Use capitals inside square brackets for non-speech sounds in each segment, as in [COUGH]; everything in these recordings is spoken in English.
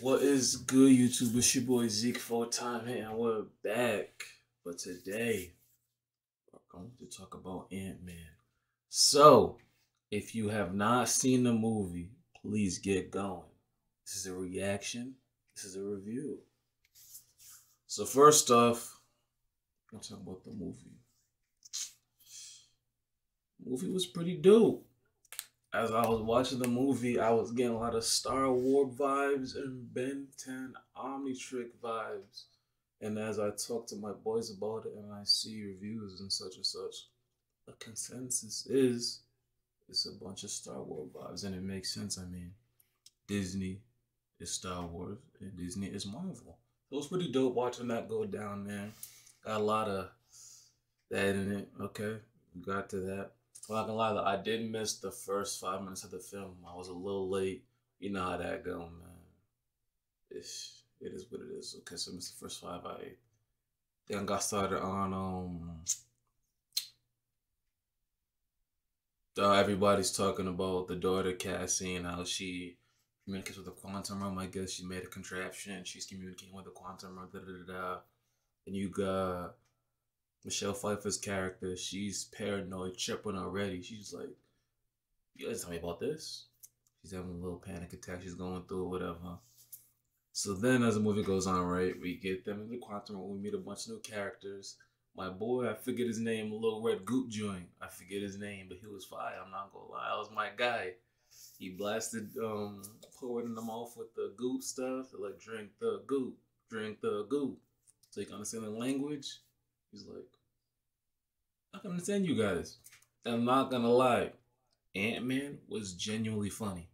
What is good, YouTube? It's your boy Zeke for time here, and we're back. But today, we're going to talk about Ant Man. So, if you have not seen the movie, please get going. This is a reaction, this is a review. So, first off, I'm talk about the movie. The movie was pretty dope as I was watching the movie, I was getting a lot of Star Wars vibes and Ben 10 Omnitrix vibes. And as I talk to my boys about it and I see reviews and such and such, the consensus is it's a bunch of Star Wars vibes. And it makes sense. I mean, Disney is Star Wars and Disney is Marvel. So it was pretty dope watching that go down, man. Got a lot of that in it. Okay, we got to that. I'm not gonna lie, I did miss the first five minutes of the film. I was a little late. You know how that go, man. It's, it is what it is. Okay, so I missed the first five. I then got started on um. Uh, everybody's talking about the daughter Cassie and how she communicates with the quantum realm. I guess she made a contraption. She's communicating with the quantum realm. Da da da. da. And you got Michelle Pfeiffer's character, she's paranoid, tripping already. She's like, you guys tell me about this? She's having a little panic attack. She's going through whatever. So then, as the movie goes on, right, we get them in the quantum room. We meet a bunch of new characters. My boy, I forget his name, a Little Red Goop joint. I forget his name, but he was fire. I'm not gonna lie, that was my guy. He blasted um pouring them off with the goop stuff. Like drink the goop, drink the goop. So you can understand the language. He's like, I can understand you guys. I'm not gonna lie, Ant Man was genuinely funny.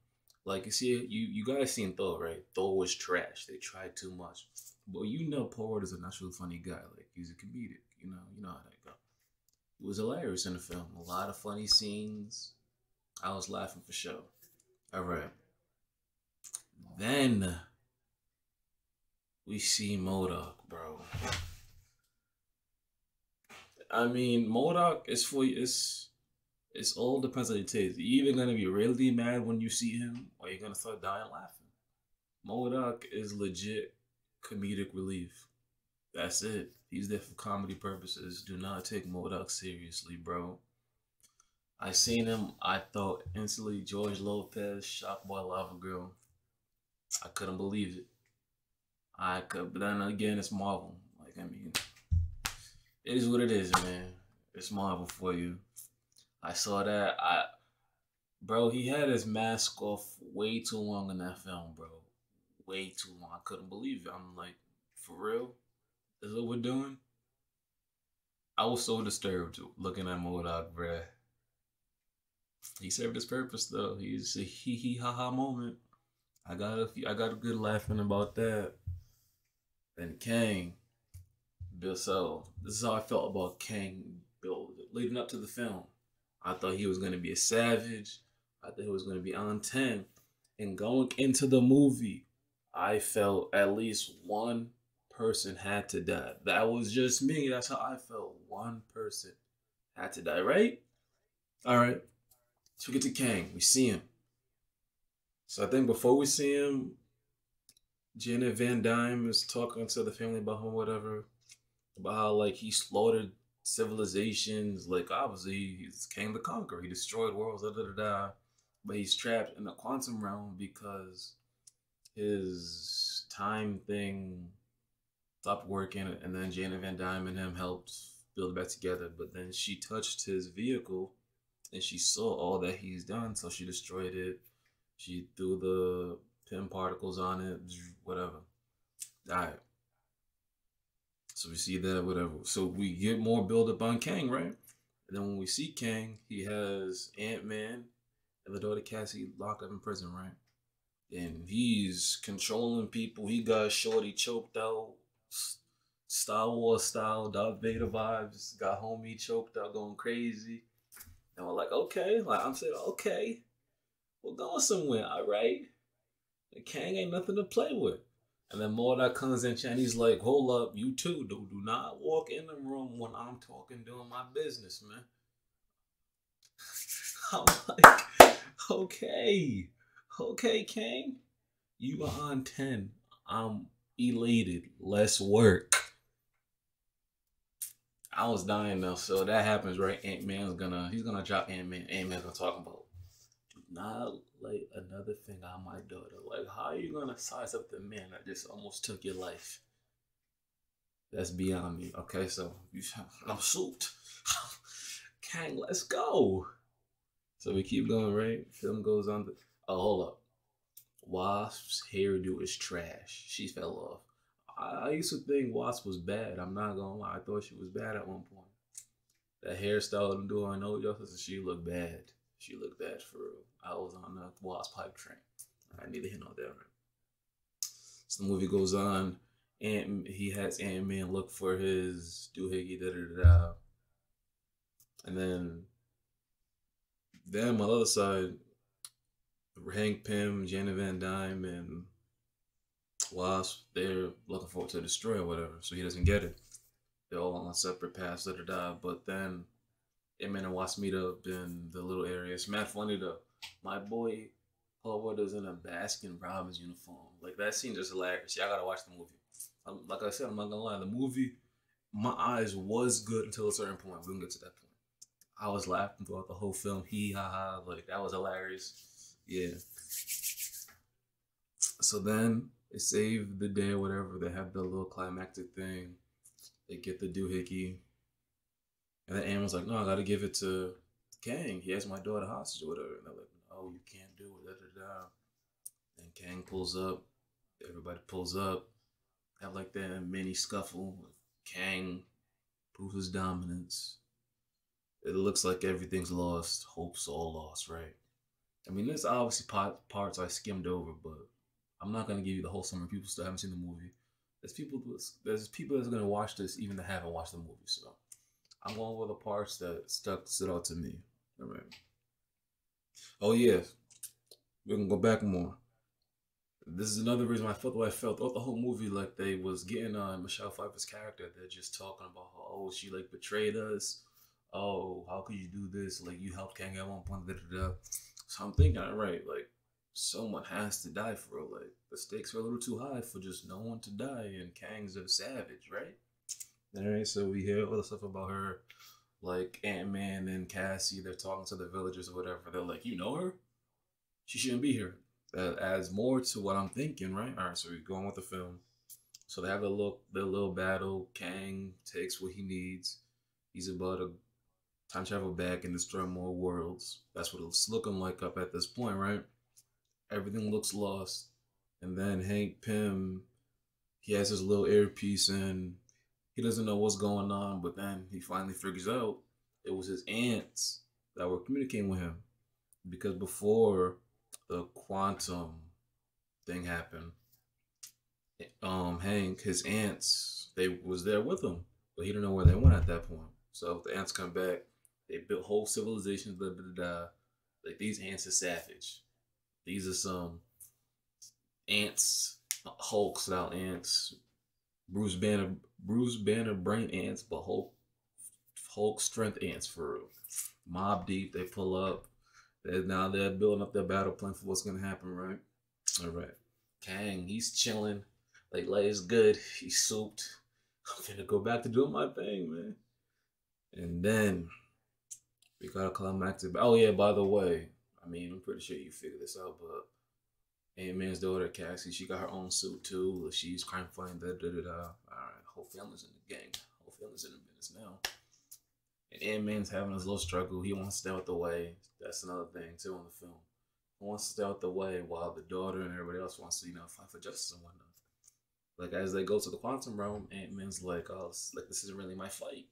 Like you see, you you guys seen Thor, right? Thor was trash. They tried too much, but you know Paul Rudd is a naturally funny guy. Like he's a comedic. You know, you know how that go. It was hilarious in the film. A lot of funny scenes. I was laughing for sure. All right. Then we see MODOK, bro. I mean, MODOK is for it's it's all depends on your taste. You're either gonna be really mad when you see him, or you're gonna start dying laughing. MODOK is legit comedic relief. That's it. He's there for comedy purposes. Do not take MODOK seriously, bro. I seen him. I thought instantly George Lopez, Shark Boy Lava Girl. I couldn't believe it. I could, but then again, it's Marvel. Like I mean, it is what it is, man. It's Marvel for you. I saw that. I, bro, he had his mask off way too long in that film, bro. Way too long. I couldn't believe it. I'm like, for real? Is what we're doing? I was so disturbed looking at MODOK, bruh. He served his purpose though. He's a hee hee ha ha moment. I got a few, I got a good laughing about that. And Kang, Bill. So this is how I felt about Kang Bill leading up to the film. I thought he was going to be a savage. I thought he was going to be on 10. And going into the movie, I felt at least one person had to die. That was just me. That's how I felt. One person had to die, right? All right. So we get to Kang. We see him. So I think before we see him, Janet Van Dyne is talking to the family about him, whatever about how like he slaughtered civilizations. Like obviously he came to conquer. He destroyed worlds. Da, da, da, da. But he's trapped in the quantum realm because his time thing stopped working, and then Janet Van Dyne and him helped build it back together. But then she touched his vehicle, and she saw all that he's done, so she destroyed it. She threw the Pym particles on it, whatever. All right. So we see that, whatever. So we get more build up on Kang, right? And then when we see Kang, he has Ant Man and the daughter Cassie locked up in prison, right? And he's controlling people. He got Shorty choked out, Star Wars style, Darth Vader vibes. Got homie choked out, going crazy. And we're like, okay, like I'm saying, okay, we're going somewhere, all right. The Kang ain't nothing to play with. And then MODOK comes in and he's like, hold up, you too. Do, do not walk in the room when I'm talking, doing my business, man. [LAUGHS] I'm like, okay, okay, King. You are on 10. I'm elated. Let's work. I was dying though, so that happens, right? Ant Man's gonna he's gonna drop Ant Man. Ant Man's gonna talk about do not lay another thing on my daughter. Like, how are you gonna size up the man that just almost took your life? That's beyond me. Okay, so I'm souped. Kang, [LAUGHS] let's go. So we keep going, right? Film goes on. The, oh, hold up. Wasp's hairdo is trash. She fell off. I, I used to think Wasp was bad. I'm not gonna lie. I thought she was bad at one point. That hairstyle I'm doing, no justice. She looked bad. She looked bad for real. I was on the Wasp pipe train. I need to hit on that. Right? So the movie goes on. and he has Ant Man look for his doohickey, da da da. And then, then on the other side, Hank Pym, Janet Van Dyne, and Wasp, they're looking for it to destroy or whatever, so he doesn't get it. They're all on separate paths, da da da. But then, Ant-Man and Wasp meet up in the little area. It's mad funny though. My boy Howard is in a Baskin Robbins uniform. Like that scene just hilarious. Y'all gotta watch the movie. Like I said, I'm not gonna lie. The movie, my eyes was good until a certain point. We can get to that point. I was laughing throughout the whole film. He ha ha, like that was hilarious. Yeah. So then they save the day or whatever. They have the little climactic thing. They get the doohickey. And then Aaron's like, no, I gotta give it to Kang. He has my daughter hostage or whatever. And they're like, no, you can't do it. Da, da, da. And Kang pulls up. Everybody pulls up. Have like that mini scuffle. Kang proves his dominance. It looks like everything's lost. Hope's all lost, right? I mean, there's obviously part, parts I skimmed over, but I'm not gonna give you the whole summary. People still haven't seen the movie. There's people. There's people that's gonna watch this even that haven't watched the movie. So I'm going with the parts that stuck stood out to me. All right. Oh yeah, we can go back more. This is another reason I felt the way I felt throughout the whole movie. Like they was getting on Michelle Pfeiffer's character. They're just talking about how oh she like betrayed us. Oh how could you do this? Like you helped Kang at one point. Da, da, da. So I'm thinking, all right, like someone has to die for real. Like the stakes are a little too high for just no one to die, and Kang's a savage, right? All right, so we hear all the stuff about her, like Ant Man and Cassie. They're talking to the villagers or whatever. They're like, you know her? She shouldn't be here. That adds more to what I'm thinking, right? All right, so we're going with the film. So they have a little, their little battle. Kang takes what he needs. He's about to time travel back and destroy more worlds. That's what it's looking like up at this point, right? Everything looks lost. And then Hank Pym, he has his little earpiece and he doesn't know what's going on, but then he finally figures out it was his ants that were communicating with him. Because before the quantum thing happened, um, Hank, his ants, they was there with him, but he didn't know where they went at that point. So the ants come back, they built whole civilizations, da da da. Like these ants are savage. These are some ants, Hulk style ants, Bruce Banner, Bruce Banner brain ants, but Hulk, Hulk strength ants for real. Mob Deep, they pull up. They're, now they're building up their battle plan for what's gonna happen, right? All right. Kang, he's chilling. Like is good. He's souped. I'm gonna go back to doing my thing, man. And then we got a climactic. Oh yeah, by the way, I mean I'm pretty sure you figured this out, but Ant Man's daughter Cassie, she got her own suit too. She's crime fighting. Da da da da. All right, whole family's in the gang. Whole family's in the business now. And Ant Man's having his little struggle. He wants to stay out the way. That's another thing too in the film. He wants to stay out the way while the daughter and everybody else wants to, you know, fight for justice and whatnot. Like as they go to the quantum realm, Ant Man's like, "Oh, like this isn't really my fight."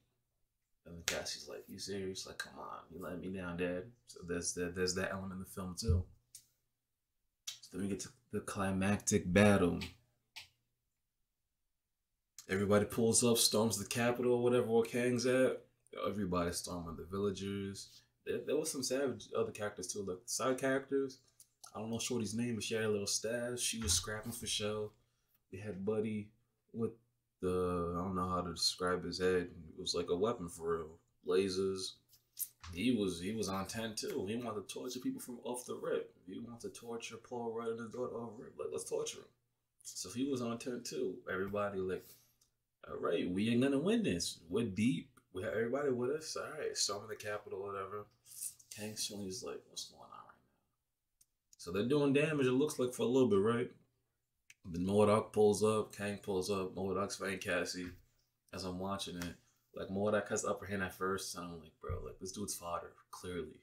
And Cassie's like, "You serious? Like, come on, you let me down, Dad." So there's that there's that element in the film too. So then we get to the climactic battle. Everybody pulls up, storms the capital, whatever Kang's at. Everybody storming the villagers. There, there was some savage other characters too, like side characters. I don't know Shorty's name, but she had a little stash. She was scrapping for show. We had Buddy with the I don't know how to describe his head. It was like a weapon for real. Lasers. He was he was on ten too. He wanted to torture people from off the rip. He wanted to torture Paul Rudd and his daughter off the rip. Like let's torture him. So he was on ten too. Everybody like, all right, we ain't gonna win this. We're deep. We have everybody with us. All right, storming the Capitol, whatever. Kang is like, what's going on right now? So they're doing damage. It looks like for a little bit, right? Then MODOK pulls up. Kang pulls up. MODOK's fighting Cassie. As I'm watching it, like MODOK has the upper hand at first, and I'm like, bro, like this dude's fodder, clearly.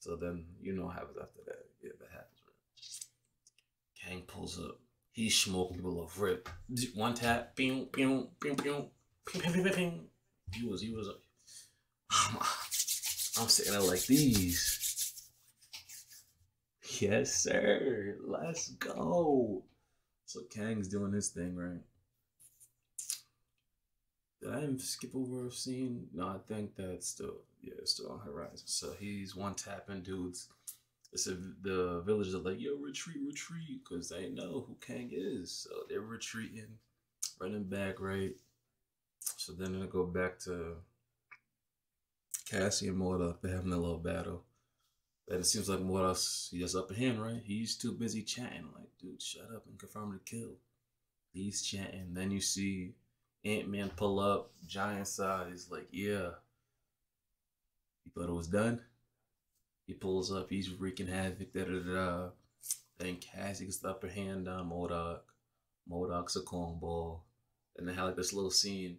So then you know what happens after that. Yeah, that happens, right? Kang pulls up. He's smoking people off rip. One tap, pew, pew, pew, pew, pew, pew, pew, pew. He was, he was. I'm, I'm sitting there like these. Yes, sir. Let's go. So Kang's doing his thing, right? Did I even skip over a scene? No, I think that's still yeah, it's still on horizon. So he's one tapping dudes. It's a, the villagers are like, yo, retreat, retreat, because they know who Kang is. So they're retreating, running back, right? So then they go back to Cassie and MODOK. They're having a little battle. And it seems like MODOK's he has upper hand, right? He's too busy chatting. Like, dude, shut up and confirm the kill. He's chatting. Then you see Ant Man pull up, giant size, like, yeah. He thought it was done. He pulls up, he's wreaking havoc, da da da. Then Cassie gets the upper hand on MODOK. MODOK's a cornball. And they had like this little scene.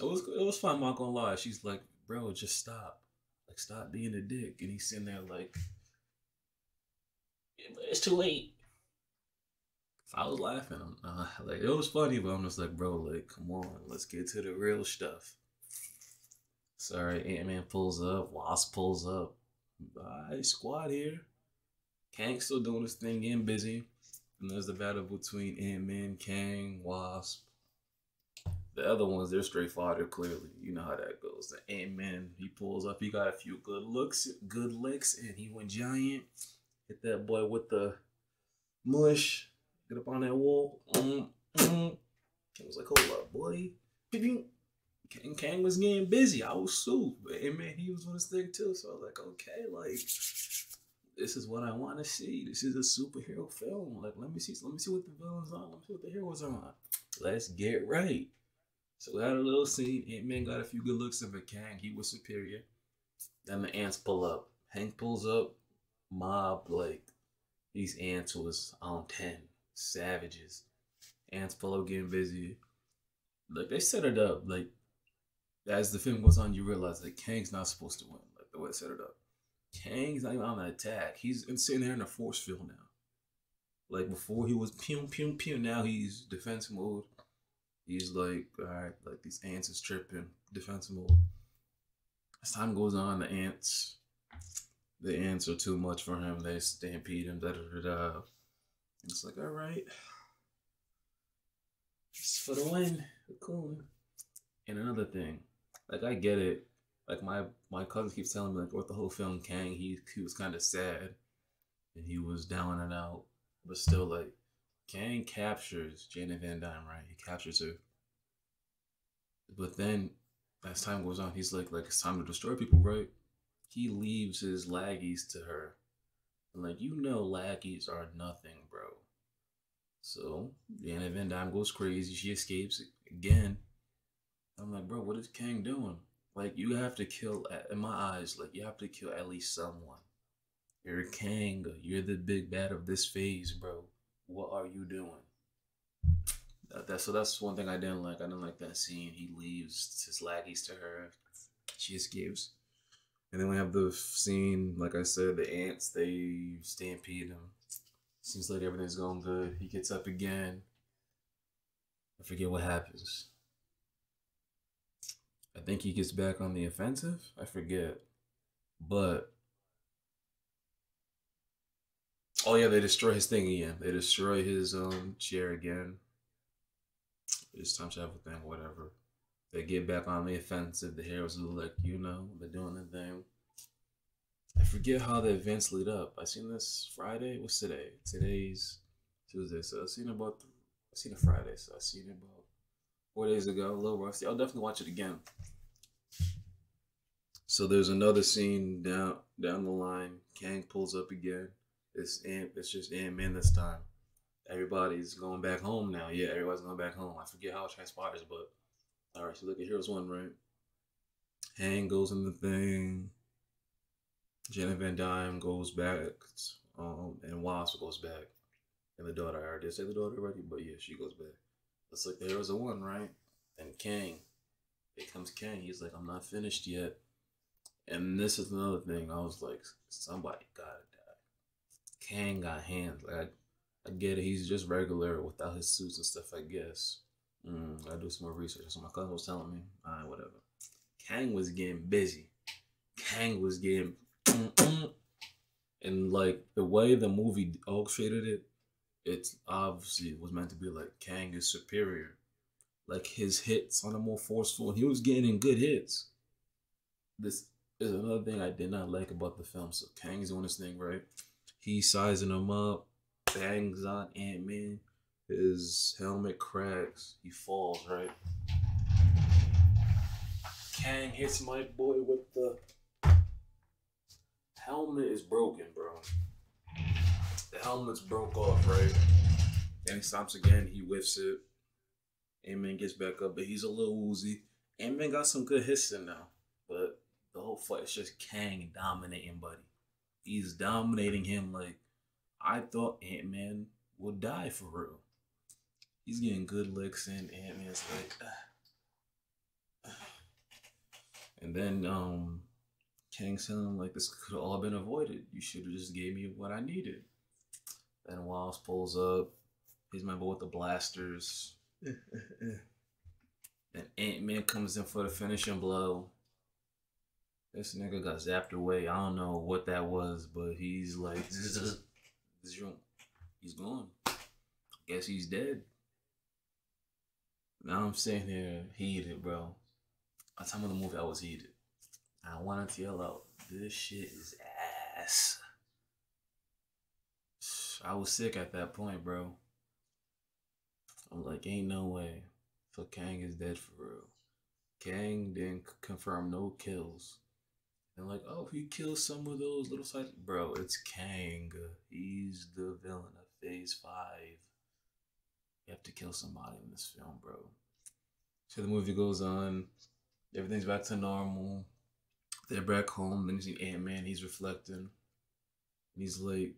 It was it was fun, I'm not gonna lie. She's like, bro, just stop. Like stop being a dick. And he's sitting there like it's too late. I was laughing. Uh, like it was funny, but I'm just like, bro, like, come on, let's get to the real stuff. Sorry, Ant Man pulls up, Wasp pulls up. Bye, squad here. Kang still doing his thing, getting busy. And there's the battle between Ant Man, Kang, Wasp. The other ones, they're straight fodder, clearly. You know how that goes. The Ant Man, he pulls up, he got a few good looks, good licks, and he went giant. Hit that boy with the mush Get up on that wall. Mm, mm. King was like, hold up, boy. Kang was getting busy. I was sued. But man, he was on his thing too. So I was like, okay, like this is what I want to see. This is a superhero film. Like, let me see, let me see what the villains are. Let me see what the heroes are on. Let's get right. So we had a little scene. Ant Man got a few good looks of a Kang. He was superior. Then the ants pull up. Hank pulls up. Mob like these ants was on ten savages. Ants Polo getting busy. Like they set it up. Like as the film goes on, you realize that Kang's not supposed to win. Like the way they set it up. Kang's not even on the attack. He's sitting there in a force field now. Like before he was pew pew pew. Now he's defense mode. He's like, all right, like these ants is tripping. Defense mode. As time goes on, the ants, the ants are too much for him. They stampede him. Da da da da. It's like, all right, just for the win, cool. And another thing, like I get it. Like my my cousin keeps telling me like what the whole film Kang, he he was kind of sad, and he was down and out, but still like Kang captures Janet Van Dyne, right? He captures her. But then as time goes on, he's like, like it's time to destroy people, right? He leaves his laggies to her like, you know, lackeys are nothing, bro. So, Janet Van Dyne goes crazy. She escapes again. I'm like, bro, what is Kang doing? Like, you have to kill, in my eyes, like, you have to kill at least someone. You're Kang. You're the big bad of this phase, bro. What are you doing? That, that, so that's one thing I didn't like. I didn't like that scene. He leaves his lackeys to her. She escapes. And then we have the scene, like I said, the ants, they stampede him. Seems like everything's going good. He gets up again. I forget what happens. I think he gets back on the offensive. I forget. But Oh yeah, they destroy his thing again. They destroy his um chair again. It's time travel thing, whatever. They get back on the offensive. The heroes are like, you know, they're doing the thing. I forget how the events lead up. I seen this Friday. What's today? Today's Tuesday. So I seen about I seen it Friday. So I seen it about four days ago. A little rusty. I'll definitely watch it again. So there's another scene down down the line. Kang pulls up again. It's Ant. It's just Ant Man this time. Everybody's going back home now. Yeah, everybody's going back home. I forget how it transpires, but all right. So look at Heroes One, right? Hank goes in the thing. Janet Van Dyne goes back, um, and Wasp goes back, and the daughter. I already say the daughter already, but yeah, she goes back. Like there was a one, right? And Kang, it comes Kang. He's like, I'm not finished yet. And this is another thing. I was like, somebody gotta die. Kang got hands. Like, I, I get it. He's just regular without his suits and stuff. I guess. Mm, I do some more research. That's what my cousin was telling me. Alright, whatever. Kang was getting busy. Kang was getting, and like the way the movie orchestrated it, it's obviously was meant to be like Kang is superior. Like his hits are the more forceful, and he was getting in good hits. This is another thing I did not like about the film. So Kang's doing this thing, right? He's sizing him up, bangs on Ant Man. His helmet cracks. He falls, right? Kang hits my boy with the helmet is broken, bro. The helmet's broke off, right? And he stops again. He whiffs it. Ant-Man gets back up, but he's a little woozy. Ant-Man got some good hits in now, but the whole fight is just Kang dominating, buddy. He's dominating him like I thought Ant-Man would die for real. He's getting good licks in. Ant-Man's like, uh, and then um, Kang's telling him like this could have all been avoided. You should have just gave me what I needed. Then Wasp pulls up. He's my boy with the blasters. [LAUGHS] then Ant Man comes in for the finishing blow. This nigga got zapped away. I don't know what that was, but he's like, [LAUGHS] he's gone. Guess he's dead. Now I'm sitting here heated, bro. I time of the movie I was heated. I wanted to yell out, this shit is ass. I was sick at that point, bro. I'm like, ain't no way. So Kang is dead for real. Kang didn't confirm no kills. And like, oh, he kills some of those little sides. Bro, it's Kang. He's the villain of Phase 5. You have to kill somebody in this film, bro. So the movie goes on. Everything's back to normal. They're back home. Then you see Ant Man. He's reflecting. And he's like,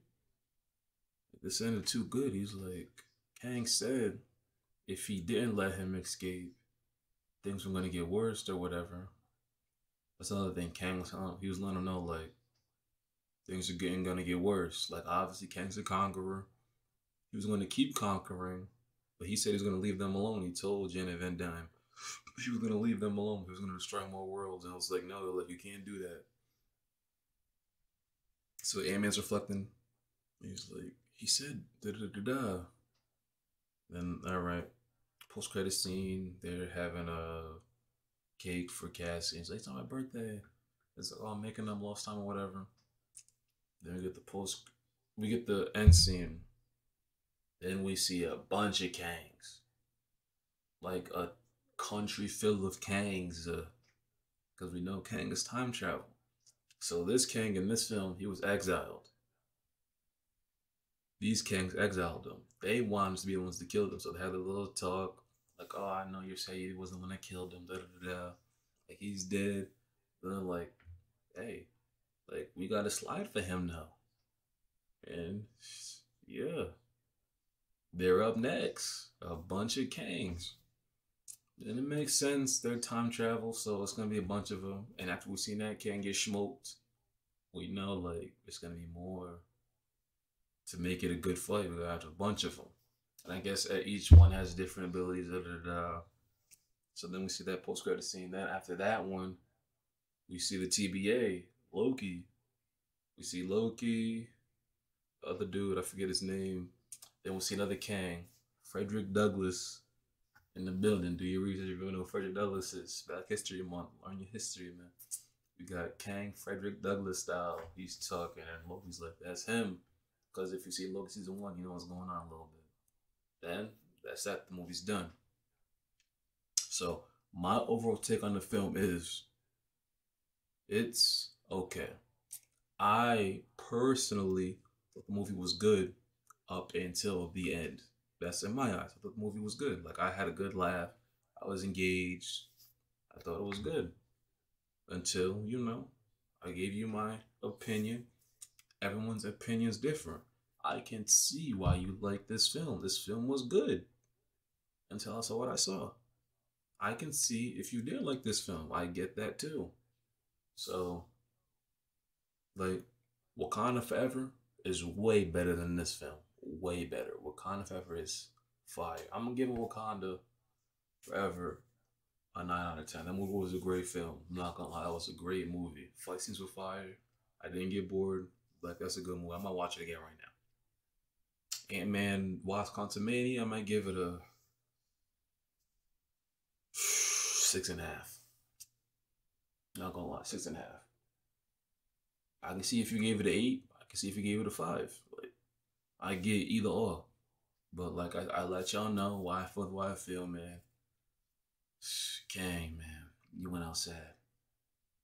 this ended too good. He's like, Kang said if he didn't let him escape, things were gonna get worse or whatever. That's another thing. Kang was telling he was letting him know like things are getting gonna get worse. Like obviously Kang's a conqueror. He was gonna keep conquering, but he said he was gonna leave them alone. He told Janet Van Dyne he was gonna leave them alone. He was gonna destroy more worlds, and I was like, no, like you can't do that. So Ant Man's reflecting. He's like, he said da da da da. Then all right, post credit scene. They're having a cake for Cassie. It's like it's on my birthday. It's like, oh, I'm making them lost time or whatever. Then we get the post. We get the end scene. Then we see a bunch of Kangs. Like a country filled with Kangs. Because uh, we know Kang is time travel. So this Kang in this film, he was exiled. These Kangs exiled him. They wanted to be the ones to kill them. So they had a little talk. Like, oh, I know you're saying he wasn't the one that killed him. Da, da, da. Like, he's dead. But then, like, hey, like, we got to slide for him now. And, yeah. They're up next. A bunch of Kangs. And it makes sense. They're time travel, so it's gonna be a bunch of them. And after we've seen that Kang get smoked, we know like it's gonna be more to make it a good fight. We're gonna have a bunch of them, and I guess uh, each one has different abilities. Da, da, da. So then we see that post credit scene. Then after that one, we see the TVA Loki. We see Loki, other dude I forget his name. Then we'll see another Kang, Frederick Douglass in the building. Do your research. If you know Frederick Douglass is Black History Month. Learn your history, man. We got Kang Frederick Douglass style. He's talking, and Loki's like, "That's him." Because if you see Loki season one, you know what's going on a little bit. Then that's that. The movie's done. So my overall take on the film is, It's okay. I personally thought the movie was good up until the end. That's in my eyes. I thought the movie was good. Like I had a good laugh. I was engaged. I thought it was good. Until, you know, I gave you my opinion. Everyone's opinion's different. I can see why you like this film. This film was good. Until I saw what I saw. I can see if you did like this film. I get that too. So, like, Wakanda Forever is way better than this film. Way better. Wakanda Forever is fire. I'm gonna give Wakanda Forever a nine out of ten. That movie was a great film. I'm not gonna lie, that was a great movie. Fight scenes were fire. I didn't get bored. Like that's a good movie. I might watch it again right now. Ant Man Wasp Quantumania, I might give it a six and a half. Not gonna lie, six and a half. I can see if you gave it an eight. I can see if you gave it a five. Like I get either or. But like I, I let y'all know why I feel why I feel, man. [SIGHS] Gang, man. You went outside.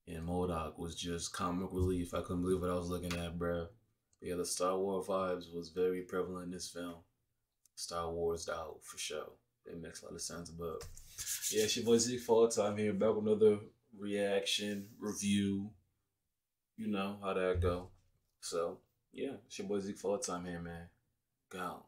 And MODOK was just comic relief. I couldn't believe what I was looking at, bro. Yeah, the Star Wars vibes was very prevalent in this film. Star Wars out for sure. It makes a lot of sense. But yeah, your boy Zeke Fall time here. Back with another reaction, review. You know how that go. So yeah, it's your boy Zeke Fall time here, man. Go.